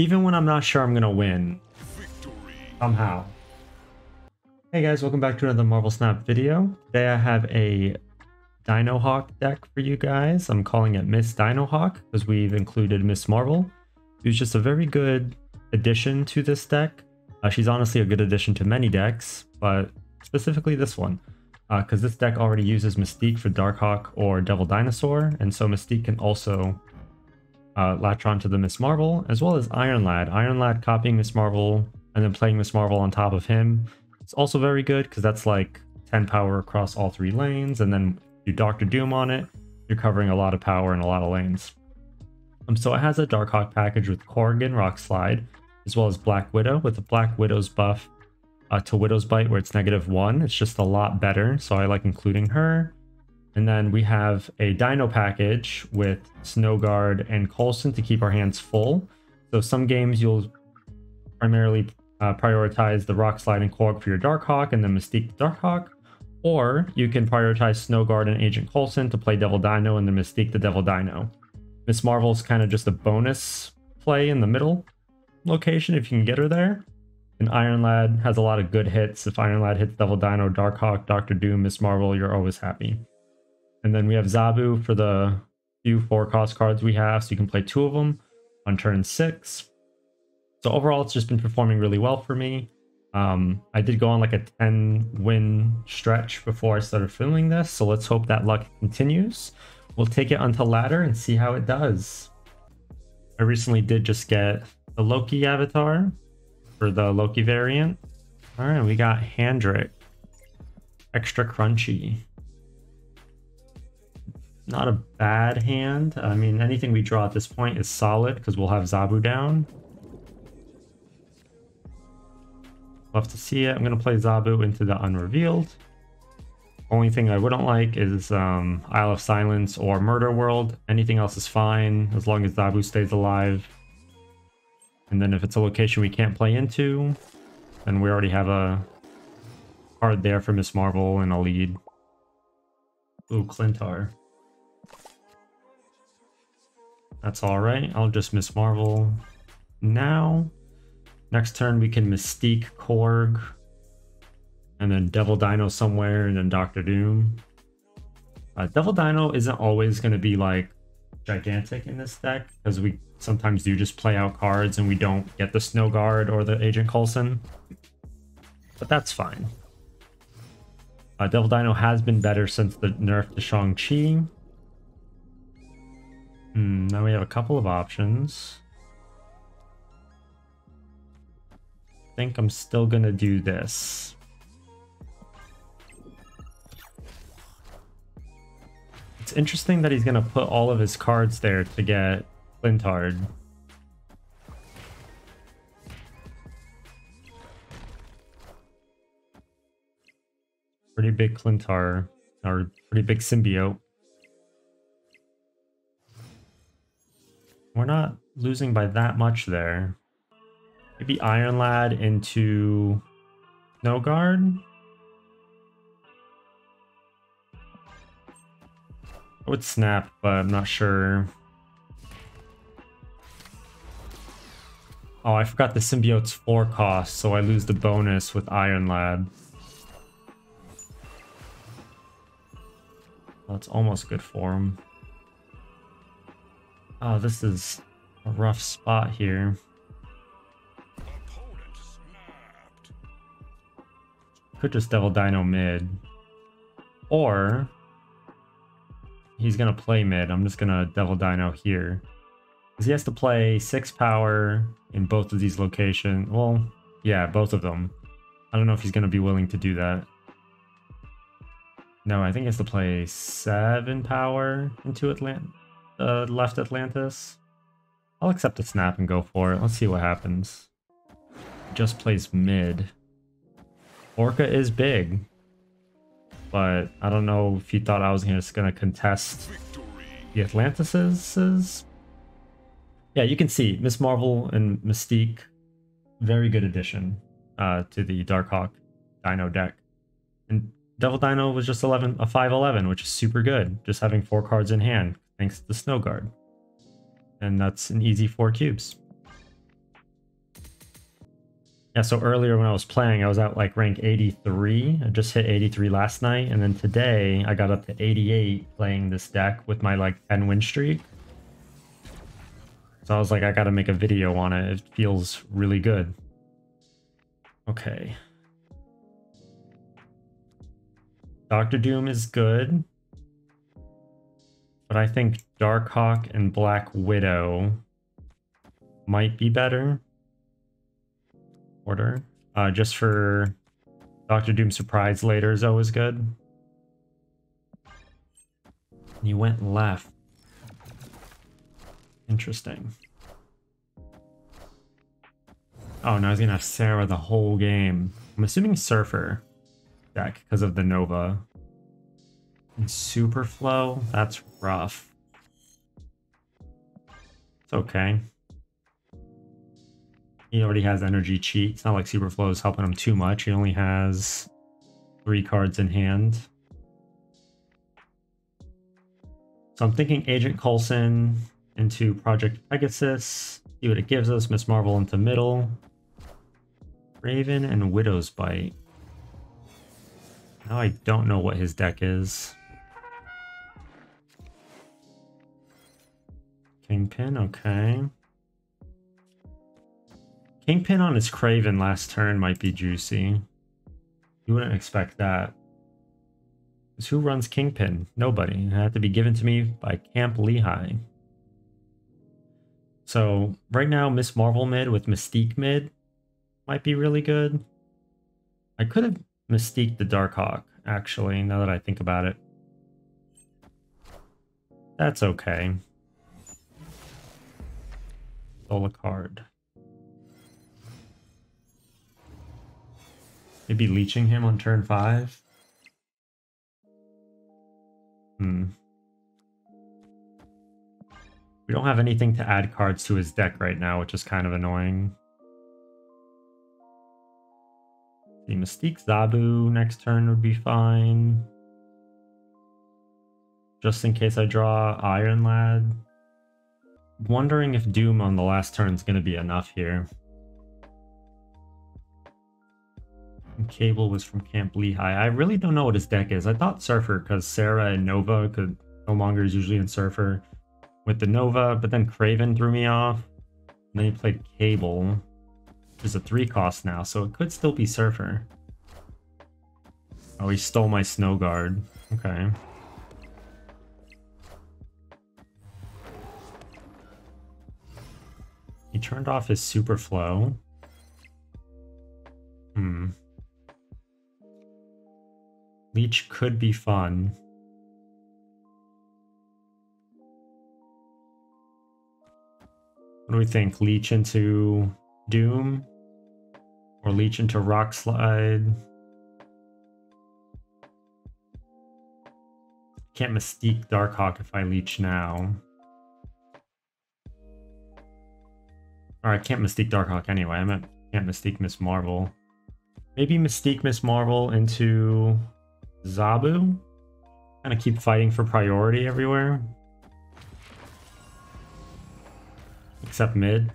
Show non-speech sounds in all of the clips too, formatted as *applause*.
Even when I'm not sure I'm gonna win. Somehow. Hey guys, welcome back to another Marvel Snap video. Today I have a Dinohawk deck for you guys. I'm calling it Miss Dinohawk because we've included Miss Marvel. Who's just a very good addition to this deck. Uh, she's honestly a good addition to many decks, but specifically this one. Because uh, this deck already uses Mystique for Darkhawk or Devil Dinosaur, and so Mystique can also uh, latch onto the Miss Marvel, as well as Iron Lad. Iron Lad copying Miss Marvel and then playing Miss Marvel on top of him. It's also very good because that's like 10 power across all three lanes, and then do Doctor Doom on it, you're covering a lot of power in a lot of lanes. Um, so it has a Darkhawk package with Korg and Rock Slide, as well as Black Widow with the Black Widow's buff uh, to Widow's Bite where it's negative one. It's just a lot better, so I like including her. And then we have a Dino package with Snowguard and Coulson to keep our hands full. So some games you'll primarily uh, prioritize the Rock Slide and Korg for your Darkhawk and then Mystique the Darkhawk. Or you can prioritize Snowguard and Agent Coulson to play Devil Dino and then Mystique the Devil Dino. Miss Marvel's kind of just a bonus play in the middle location if you can get her there. And Iron Lad has a lot of good hits. If Iron Lad hits Devil Dino, Darkhawk, Doctor Doom, Miss Marvel, you're always happy. And then we have Zabu for the few four cost cards we have, so you can play two of them on turn six. So overall, it's just been performing really well for me. Um, I did go on like a 10 win stretch before I started filming this, so let's hope that luck continues. We'll take it onto ladder and see how it does. I recently did just get the Loki avatar for the Loki variant. All right, we got Handrick. Extra crunchy. Not a bad hand. I mean, anything we draw at this point is solid because we'll have Zabu down. Love to see it. I'm going to play Zabu into the Unrevealed. Only thing I wouldn't like is um, Isle of Silence or Murder World. Anything else is fine as long as Zabu stays alive. And then if it's a location we can't play into, then we already have a card there for Miss Marvel and a lead. Ooh, Klyntar. That's alright. I'll just Miss Marvel now. Next turn we can Mystique Korg. And then Devil Dino somewhere, and then Doctor Doom. Uh, Devil Dino isn't always going to be like gigantic in this deck because we sometimes do just play out cards and we don't get the Snow Guard or the Agent Coulson. But that's fine. Uh, Devil Dino has been better since the nerf to Shang-Chi. Hmm, now we have a couple of options. I think I'm still gonna do this. It's interesting that he's gonna put all of his cards there to get Klyntar. Pretty big Klyntar, or pretty big symbiote. We're not losing by that much there. Maybe Iron Lad into No Guard? I would snap, but I'm not sure. Oh, I forgot the symbiote's 4 cost, so I lose the bonus with Iron Lad. That's almost good for him. Oh, this is a rough spot here. Could just Devil Dino mid. Or he's gonna play mid. I'm just gonna Devil Dino here. Because he has to play six power in both of these locations. Well, yeah, both of them. I don't know if he's gonna be willing to do that. No, I think he has to play seven power into Atlant uh, left Atlantis. I'll accept the snap and go for it. Let's see what happens. Just plays mid. Orka is big. But I don't know if you thought I was just going to contest the Atlantises. Yeah, you can see Miss Marvel and Mystique. Very good addition uh, to the Darkhawk Dino deck. And Devil Dino was just 11, a 5-11, which is super good. Just having four cards in hand, thanks to the Snow Guard. And that's an easy four cubes. Yeah, so earlier when I was playing, I was at like rank 83. I just hit 83 last night, and then today I got up to 88 playing this deck with my like 10 win streak. So I was like, I gotta make a video on it. It feels really good. Okay. Doctor Doom is good. I think Darkhawk and Black Widow might be better. Order. Uh, just for Doctor Doom surprise later is always good. You went left. Interesting. Oh, no, he's gonna have Sera the whole game. I'm assuming Surfer deck because of the Nova. And Superflow, that's rough. It's okay. He already has energy cheat. It's not like Superflow is helping him too much. He only has three cards in hand. So I'm thinking Agent Coulson into Project Pegasus. See what it gives us. Miss Marvel into middle. Kraven and Widow's Bite. Now I don't know what his deck is. Kingpin, okay. Kingpin on his Kraven last turn might be juicy. You wouldn't expect that. Because who runs Kingpin? Nobody. It had to be given to me by Camp Lehigh. So right now, Miss Marvel mid with Mystique mid might be really good. I could have Mystique the Darkhawk, actually, now that I think about it. That's okay. Stole a card. Maybe leeching him on turn five? Hmm. We don't have anything to add cards to his deck right now, which is kind of annoying. The Mystique Zabu next turn would be fine. Just in case I draw Iron Lad. Wondering if Doom on the last turn is going to be enough here. Cable was from Camp Lehigh. I really don't know what his deck is. I thought Surfer because Sera and Nova could no longer is usually in Surfer with the Nova, but then Kraven threw me off. And then he played Cable, which is a three cost now, so it could still be Surfer. Oh, he stole my Snow Guard. Okay. Turned off his Superflow. Hmm. Leech could be fun. What do we think? Leech into Doom? Or Leech into Rock Slide? Can't Mystique Darkhawk if I Leech now. Or I can't Mystique Darkhawk anyway. I meant can't Mystique Miss Marvel. Maybe Mystique Miss Marvel into Zabu. Kind of keep fighting for priority everywhere. Except mid.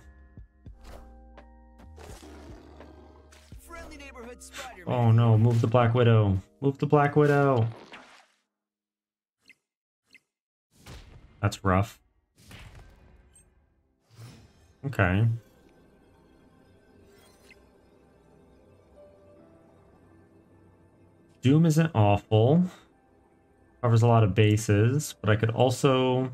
Oh no, move the Black Widow. Move the Black Widow. That's rough. Okay. Doom isn't awful. Covers a lot of bases, but I could also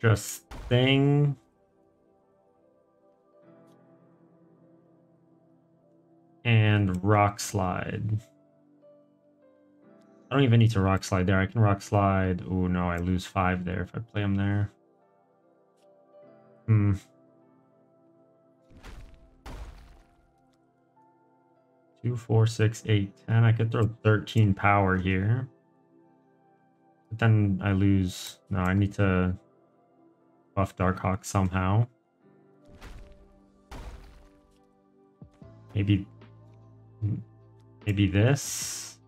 just thing. And rock slide. I don't even need to rock slide there. I can rock slide. Oh no, I lose five there if I play him there. Hmm. Two, four, six, eight, ten. I could throw 13 power here. But then I lose. No, I need to buff Darkhawk somehow. Maybe... Maybe this?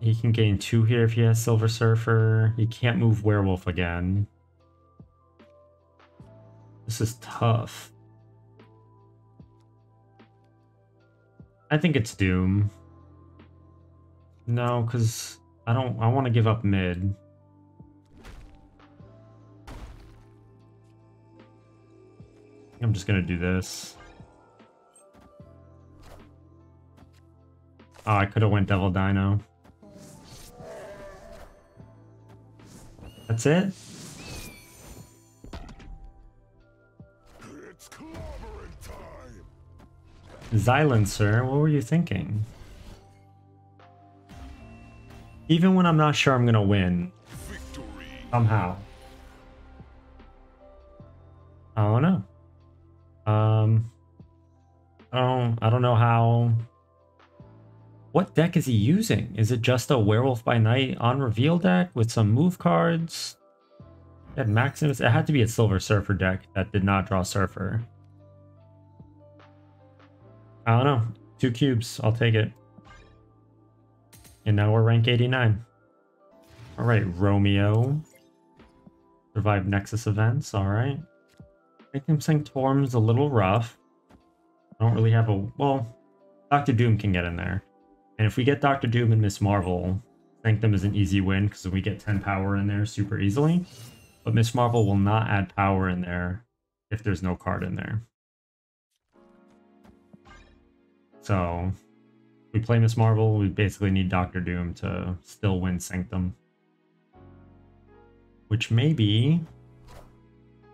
He can gain two here if he has Silver Surfer. He can't move Werewolf again. This is tough. I think it's Doom. No, because I don't I want to give up mid. I'm just gonna do this. Oh, I could have went Devil Dino. That's it? Silencer, what were you thinking? Even when I'm not sure I'm gonna win, somehow. I don't know. Um, I don't, I don't know how. What deck is he using? Is it just a Werewolf by Night on reveal deck with some move cards? It had Maximus. It had to be a Silver Surfer deck that did not draw Surfer. I don't know. Two cubes. I'll take it. And now we're rank 89. All right, Romeo. Survive Nexus events. All right. Sanctum Sanctorum's a little rough. I don't really have a... Well, Doctor Doom can get in there. And if we get Doctor Doom and Miss Marvel, Sanctum is an easy win because we get 10 power in there super easily. But Miss Marvel will not add power in there if there's no card in there. So we play Miss Marvel, we basically need Doctor Doom to still win Sanctum. Which maybe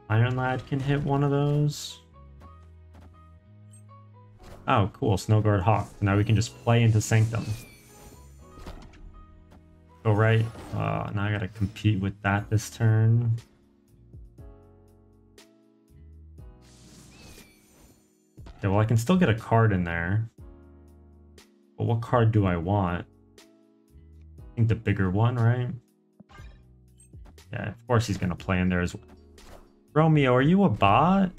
Iron Lad can hit one of those. Oh, cool. Snowguard Hawk. Now we can just play into Sanctum. Go right. Uh, now I gotta compete with that this turn. Okay, well I can still get a card in there. But what card do I want? I think the bigger one, right? Yeah, of course he's gonna play in there as well. Romeo, are you a bot?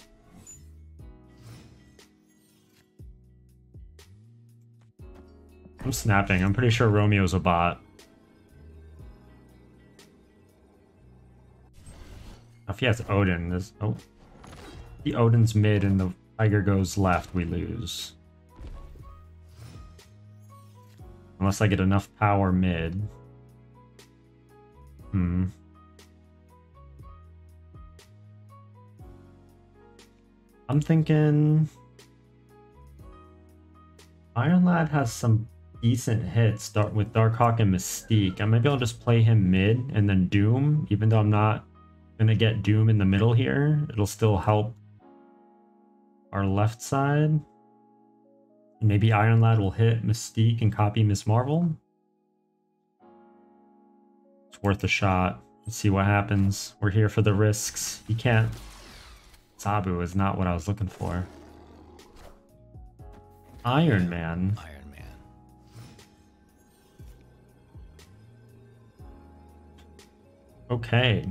I'm snapping. I'm pretty sure Romeo's a bot. If he has Odin, this oh, the Odin's mid and the Tiger goes left, we lose. Unless I get enough power mid. Hmm. I'm thinking Iron Lad has some decent hits start with Darkhawk and Mystique. I might be able to just play him mid and then Doom, even though I'm not gonna get Doom in the middle here. It'll still help our left side. Maybe Iron Lad will hit Mystique and copy Miss Marvel. It's worth a shot. Let's see what happens. We're here for the risks. You can't Zabu is not what I was looking for. Iron Man. Iron Man. Okay.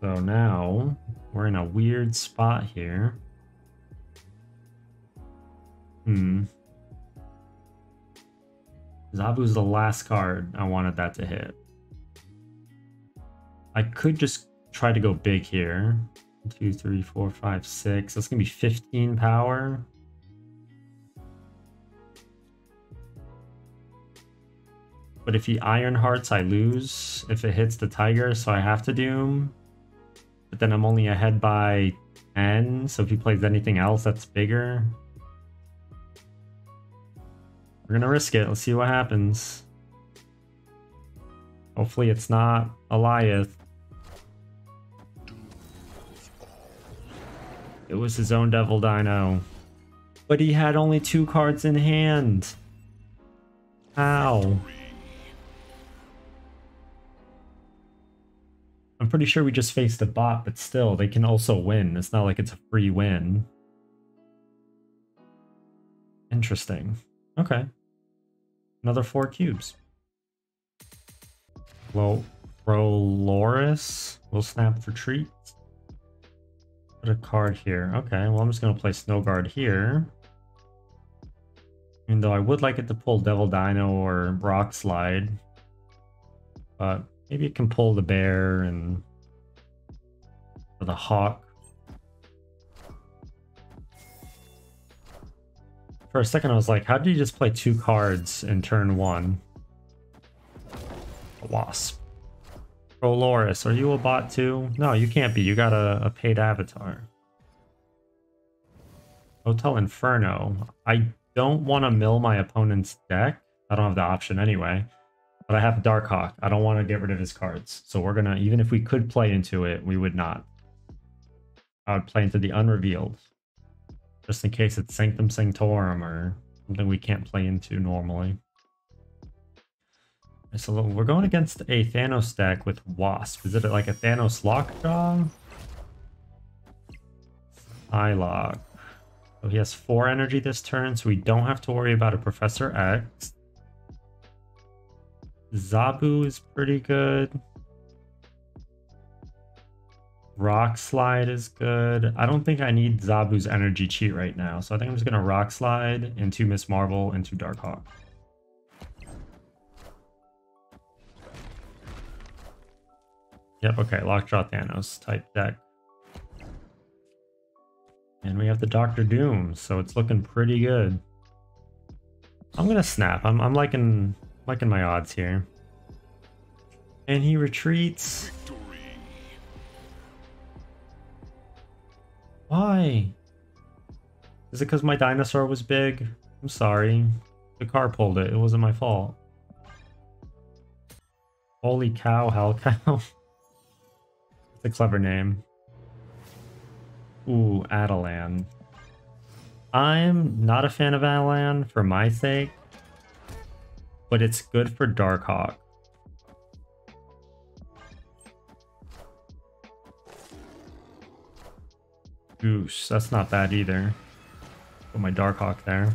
So now we're in a weird spot here. Hmm. Zabu's the last card I wanted that to hit. I could just try to go big here two, three, four, five, six. That's gonna be 15 power. But if he Iron Hearts, I lose. If it hits the Tiger, so I have to Doom. But then I'm only ahead by 10, so if he plays anything else that's bigger. We're gonna risk it. Let's see what happens. Hopefully it's not Alioth. It was his own Devil Dino. But he had only two cards in hand. How? I'm pretty sure we just faced a bot, but still, they can also win. It's not like it's a free win. Interesting. Okay. Another four cubes. Well, Proloris will snap for treats. Put a card here. Okay, well I'm just gonna play Snow Guard here. Even though I would like it to pull Devil Dino or Rock Slide. But maybe it can pull the bear and or the hawk. For a second, I was like, how did you just play two cards in turn one? A wasp. Proloris, are you a bot too? No, you can't be. You got a, a paid avatar. Hotel Inferno. I don't want to mill my opponent's deck. I don't have the option anyway. But I have Darkhawk. I don't want to get rid of his cards. So we're going to, even if we could play into it, we would not. I would play into the Unrevealed. Just in case it's Sanctum Sanctorum or something we can't play into normally. So we're going against a Thanos deck with Wasp. Is it like a Thanos Lockjaw? Psylocke. So he has four energy this turn, so we don't have to worry about a Professor X. Zabu is pretty good. Rock Slide is good. I don't think I need Zabu's energy cheat right now, so I think I'm just going to Rock Slide into Miss Marvel into Darkhawk. Yep, okay, Lockjaw Thanos type deck. And we have the Doctor Doom, so it's looking pretty good. I'm gonna snap. I'm I'm liking liking my odds here. And he retreats. Why? Is it because my dinosaur was big? I'm sorry. The car pulled it. It wasn't my fault. Holy cow, hell cow. *laughs* it's a clever name. Ooh, Attilan. I'm not a fan of Attilan for my sake, but it's good for Darkhawk. Goose, that's not bad either. Put my Darkhawk there.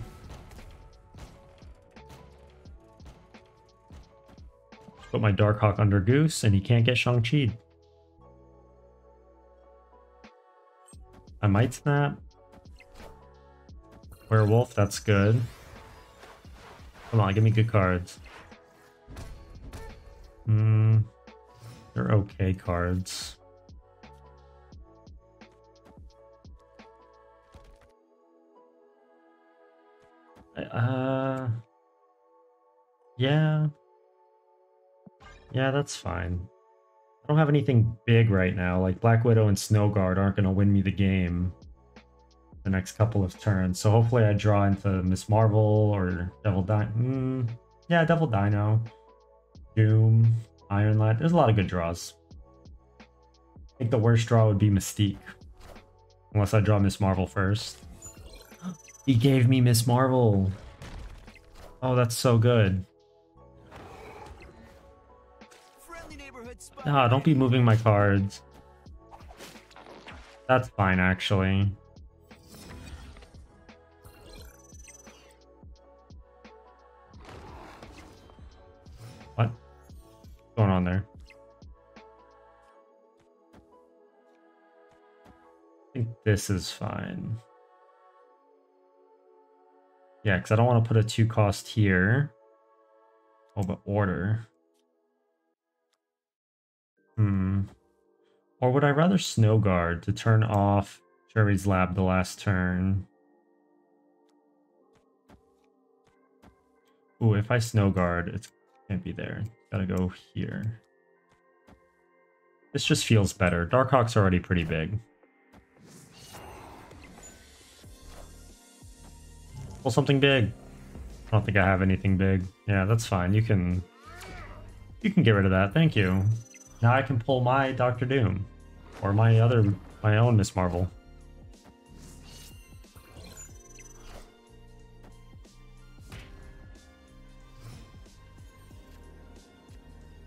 Put my Darkhawk under Goose, and he can't get Shang-Chi. I might snap. Werewolf, that's good. Come on, give me good cards. Hmm. They're okay cards. Uh. Yeah. Yeah, that's fine I don't have anything big right now. Like Black Widow and Snowguard aren't going to win me the game the next couple of turns. So hopefully I draw into Miss Marvel or Devil Dino. Mm, yeah, Devil Dino. Doom. Iron Lad. There's a lot of good draws. I think the worst draw would be Mystique. Unless I draw Miss Marvel first. He gave me Miss Marvel. Oh, that's so good. Ah, don't be moving my cards. That's fine, actually. What? What's going on there? I think this is fine. Yeah, because I don't want to put a two cost here. Oh, but order. Hmm. Or would I rather Snow Guard to turn off Jerry's Lab the last turn? Ooh, if I Snow Guard, it can't be there. Gotta go here. This just feels better. Darkhawk's already pretty big. Something big. I don't think I have anything big. Yeah, that's fine. You can... You can get rid of that. Thank you. Now I can pull my Doctor Doom. Or my other, my own Miss Marvel.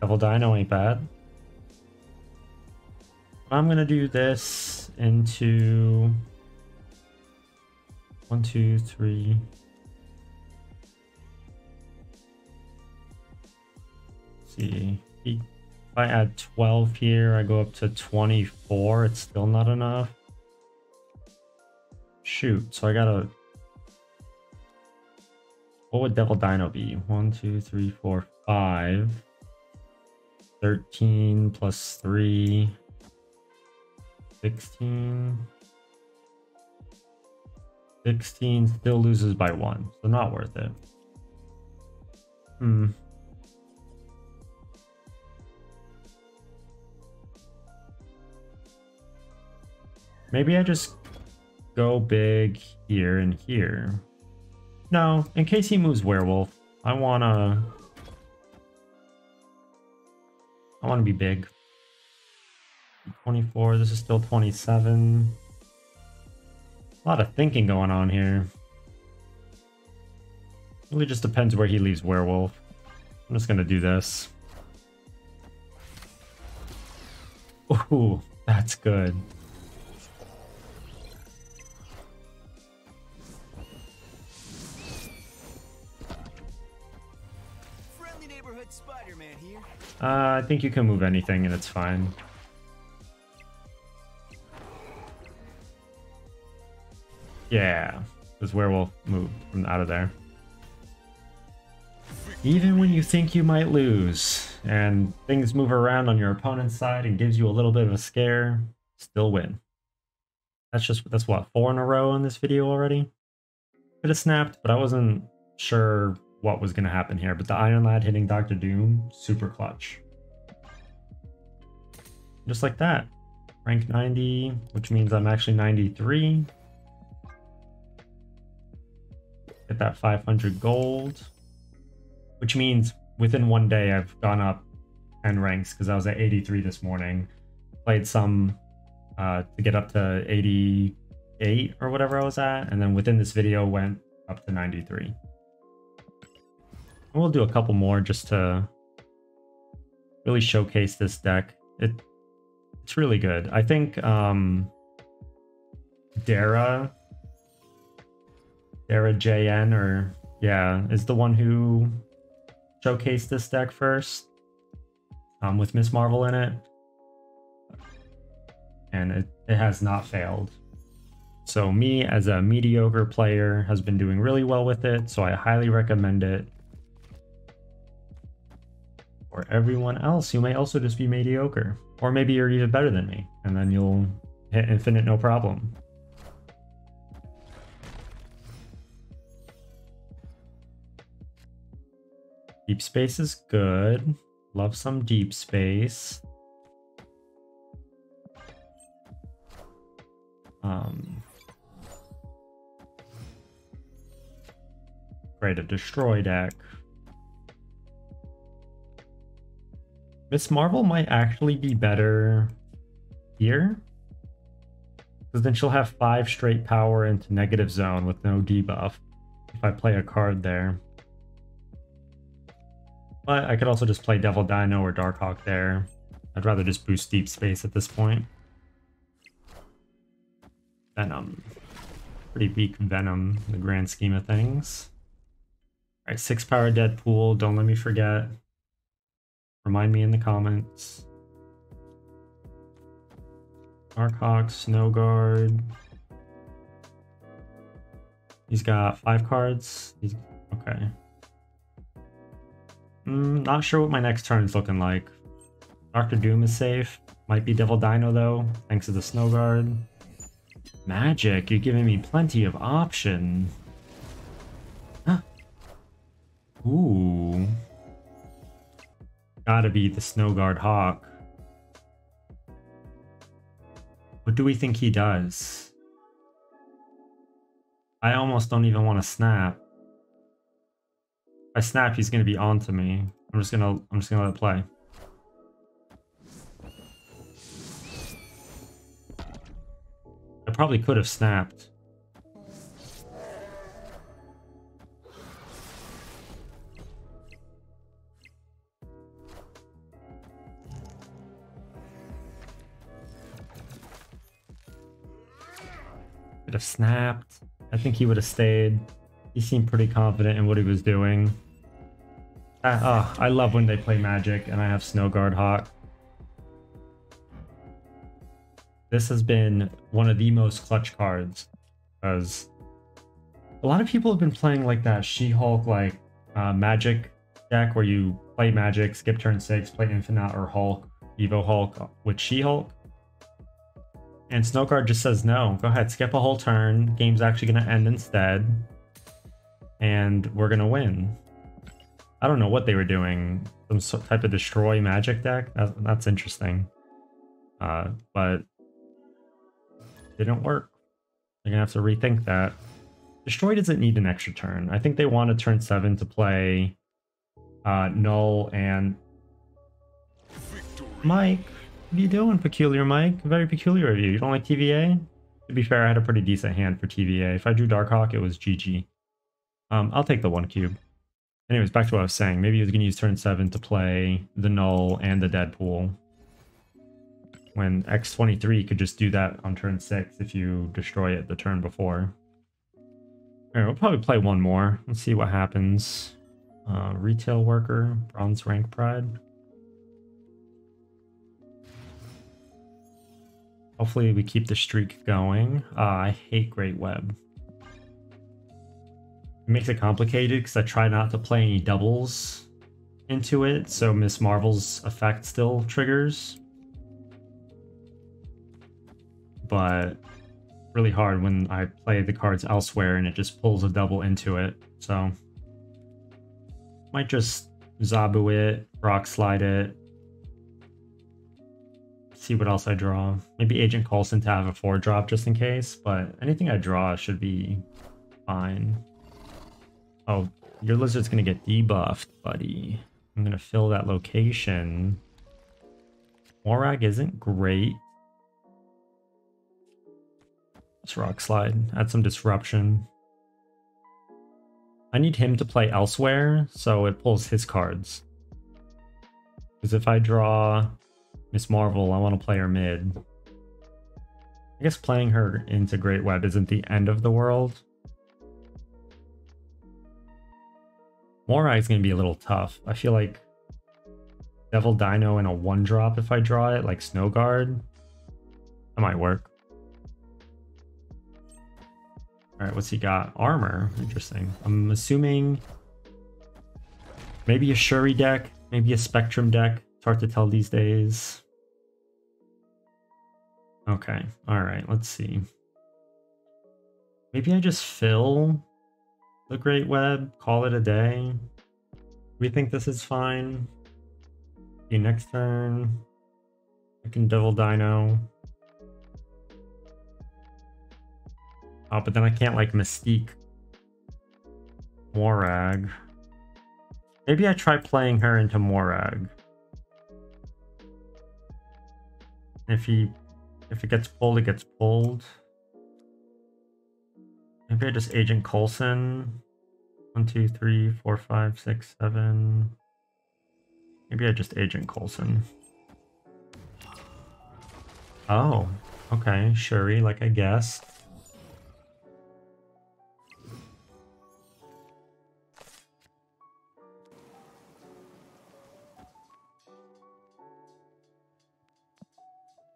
Devil Dino ain't bad. I'm gonna do this into one, two, three. Let's see. If I add 12 here, I go up to 24. It's still not enough. Shoot, so I gotta... What would Devil Dino be? 1, 2, 3, 4, 5. 13 plus 3. 16. 16 still loses by one, so not worth it. Hmm. Maybe I just go big here and here. No, in case he moves werewolf, I wanna... I wanna be big. 24, this is still 27. A lot of thinking going on here. Really just depends where he leaves werewolf. I'm just gonna do this. Ooh, that's good. Uh, I think you can move anything and it's fine. Yeah, this werewolf moved from out of there. Even when you think you might lose, and things move around on your opponent's side and gives you a little bit of a scare, still win. That's just, that's what, four in a row in this video already? Could have snapped, but I wasn't sure what was going to happen here. But the Iron Lad hitting Dr. Doom, super clutch. Just like that. Rank 90, which means I'm actually 93. That 500 gold. Which means within one day I've gone up 10 ranks because I was at 83 this morning. Played some uh, to get up to 88 or whatever I was at. And then within this video went up to 93. We'll do a couple more just to really showcase this deck. It it's really good. I think um Dara Dara JN or yeah, is the one who showcased this deck first. Um with Miss Marvel in it. And it, it has not failed. So me as a mediocre player has been doing really well with it, so I highly recommend it or everyone else who may also just be mediocre. Or maybe you're even better than me, and then you'll hit infinite no problem. Deep space is good. Love some deep space. Um, great, a destroy deck. Miss Marvel might actually be better here. Because then she'll have 5 straight power into negative zone with no debuff. If I play a card there. But I could also just play Devil Dino or Darkhawk there. I'd rather just boost Deep Space at this point. Venom. Pretty weak Venom in the grand scheme of things. Alright, 6 power Deadpool, don't let me forget. Remind me in the comments. Darkhawk, Snow Guard. He's got five cards. He's okay. Mm, not sure what my next turn is looking like. Doctor Doom is safe. Might be Devil Dino though, thanks to the Snow Guard. Magic, you're giving me plenty of options. Huh. Ooh. Gotta be the Snowguard Hawk. What do we think he does? I almost don't even want to snap. I snap, he's gonna be on to me. I'm just gonna I'm just gonna let it play. I probably could have snapped. Could have snapped. I think he would have stayed. He seemed pretty confident in what he was doing. Uh, oh, I love when they play Magic and I have Snowguard Hawk. This has been one of the most clutch cards because a lot of people have been playing like that She-Hulk like uh, Magic deck where you play Magic, skip turn 6, play Infinite or Hulk, Evo Hulk with She-Hulk And Snowguard just says no. Go ahead, skip a whole turn. Game's actually going to end instead. And we're going to win. I don't know what they were doing. Some type of destroy magic deck? that's interesting. Uh, but didn't work. They're to have to rethink that. Destroy doesn't need an extra turn. I think they wanted turn 7 to play uh, Null and... Mike, what are you doing, Peculiar Mike? Very peculiar of you. You don't like TVA? To be fair, I had a pretty decent hand for TVA. If I drew Darkhawk, it was GG. Um, I'll take the one cube. Anyways, back to what I was saying. Maybe he was going to use turn 7 to play the Null and the Deadpool. When X23 could just do that on turn 6 if you destroy it the turn before. Alright, we'll probably play one more. Let's see what happens. Uh, retail worker, bronze rank pride. Hopefully we keep the streak going. Uh, I hate Great Web. Makes it complicated because I try not to play any doubles into it, so Miss Marvel's effect still triggers. But really hard when I play the cards elsewhere and it just pulls a double into it. So might just Zabu it, Rock Slide it. See what else I draw. Maybe Agent Coulson to have a 4 drop just in case, but anything I draw should be fine. Oh, your lizard's gonna get debuffed, buddy. I'm gonna fill that location. Morag isn't great. Let's rock slide. Add some disruption. I need him to play elsewhere, so it pulls his cards. Because if I draw Miss Marvel, I want to play her mid. I guess playing her into Great Web isn't the end of the world. Morag's going to be a little tough. I feel like Devil Dino in a one drop if I draw it, like Snow Guard. That might work. Alright, what's he got? Armor. Interesting. I'm assuming maybe a Shuri deck, maybe a Spectrum deck. It's hard to tell these days. Okay, alright, let's see. Maybe I just fill the Great Web, call it a day. We think this is fine. Okay, next turn. I can Devil Dino. Oh, but then I can't like Mystique Morag. Maybe I try playing her into Morag. If he if it gets pulled, it gets pulled. Maybe I just Agent Coulson. One, two, three, four, five, six, seven. Maybe I just Agent Coulson. Oh, okay, Shuri, like I guessed.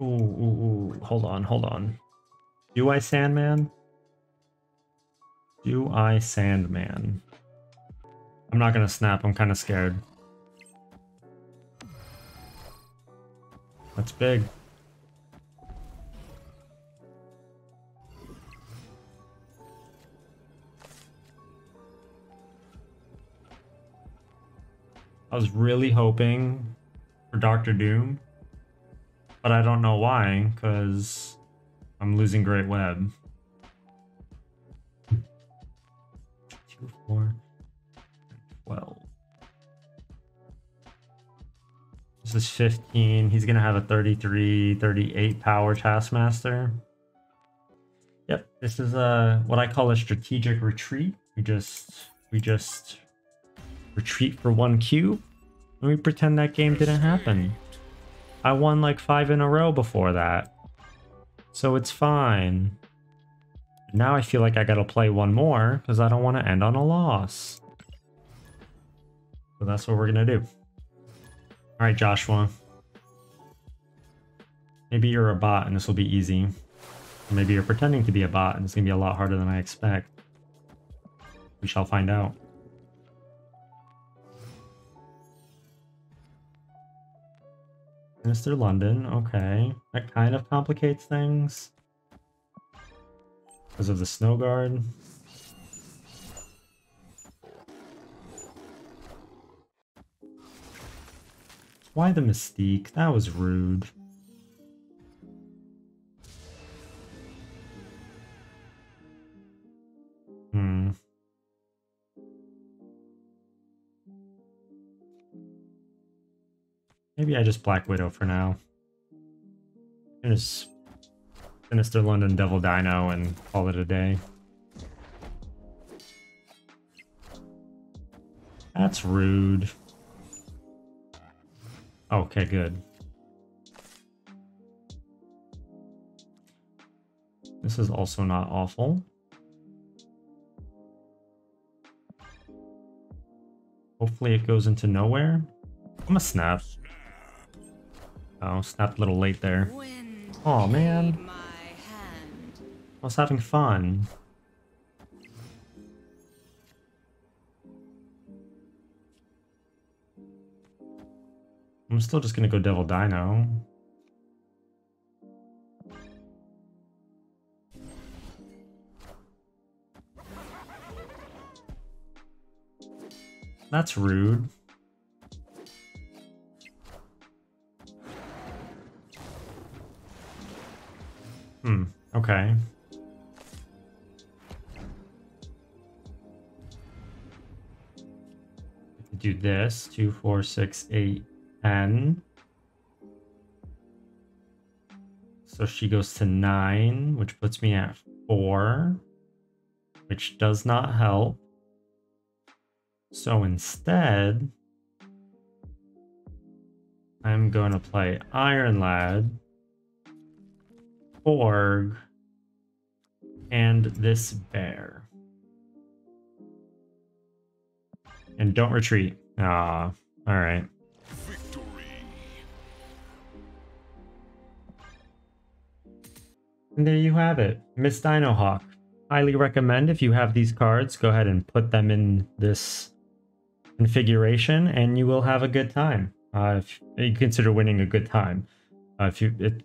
Ooh, ooh, ooh. Hold on, hold on. Do I Sandman? Do I Sandman? I'm not gonna snap, I'm kinda scared. That's big. I was really hoping for Doctor Doom. But I don't know why, because I'm losing Great Web. Is 15. He's going to have a 33, 38 power Taskmaster. Yep, this is a what I call a strategic retreat. We just we just retreat for one cube and we pretend that game didn't happen. I won like five in a row before that. So it's fine. Now I feel like I gotta play one more because I don't want to end on a loss. So that's what we're gonna do. All right, Joshua. Maybe you're a bot and this will be easy. Or maybe you're pretending to be a bot and it's gonna be a lot harder than I expect. We shall find out. Mr. London, okay. That kind of complicates things. Because of the snow guard. Why the mystique? That was rude. Hmm. Maybe I just Black Widow for now. And just Sinister London Devil Dino and call it a day. That's rude. Okay, good. This is also not awful. Hopefully it goes into nowhere. I'm a snap. Oh, snapped a little late there. Oh man. I was having fun. I'm still just gonna go Devil Dino. That's rude. Hmm, okay. do this, two, four, six, eight, ten. So she goes to nine, which puts me at four, which does not help. So instead, I'm going to play Iron Lad, Korg, and this bear. And don't retreat. Ah, alright. And there you have it, Miss Dino Hawk. Highly recommend if you have these cards, go ahead and put them in this configuration and you will have a good time. Uh, if you consider winning a good time. Uh, if you, it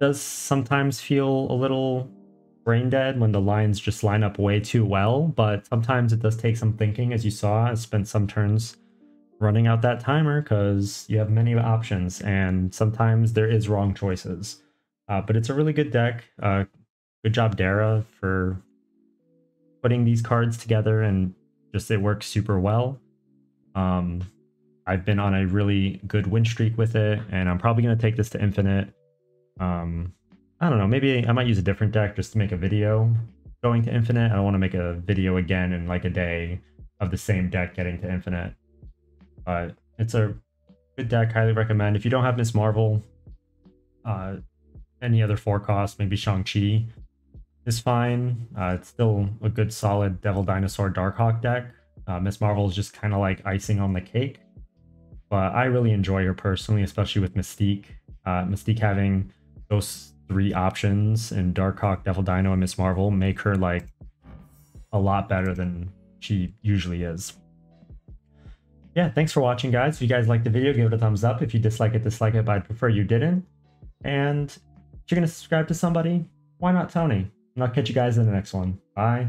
does sometimes feel a little brain dead when the lines just line up way too well, but sometimes it does take some thinking, as you saw. I spent some turns running out that timer because you have many options, and sometimes there is wrong choices. Uh, but it's a really good deck. Uh, good job, Dara, for putting these cards together, and just it works super well. Um, I've been on a really good win streak with it, and I'm probably going to take this to infinite. Um, I don't know, maybe I might use a different deck just to make a video going to infinite. I don't want to make a video again in like a day of the same deck getting to infinite. But it's a good deck, highly recommend. If you don't have Miss Marvel, uh, any other four cost, maybe Shang-Chi is fine. Uh, it's still a good solid Devil Dinosaur Darkhawk deck. Uh, Miss Marvel is just kind of like icing on the cake. But I really enjoy her personally, especially with Mystique. Uh, Mystique having those three options in Darkhawk, Devil Dino, and Miss Marvel make her like a lot better than she usually is. Yeah, thanks for watching, guys. If you guys liked the video, give it a thumbs up. If you dislike it, dislike it, but I'd prefer you didn't. And you're going to subscribe to somebody, why not Tony? And I'll catch you guys in the next one. Bye.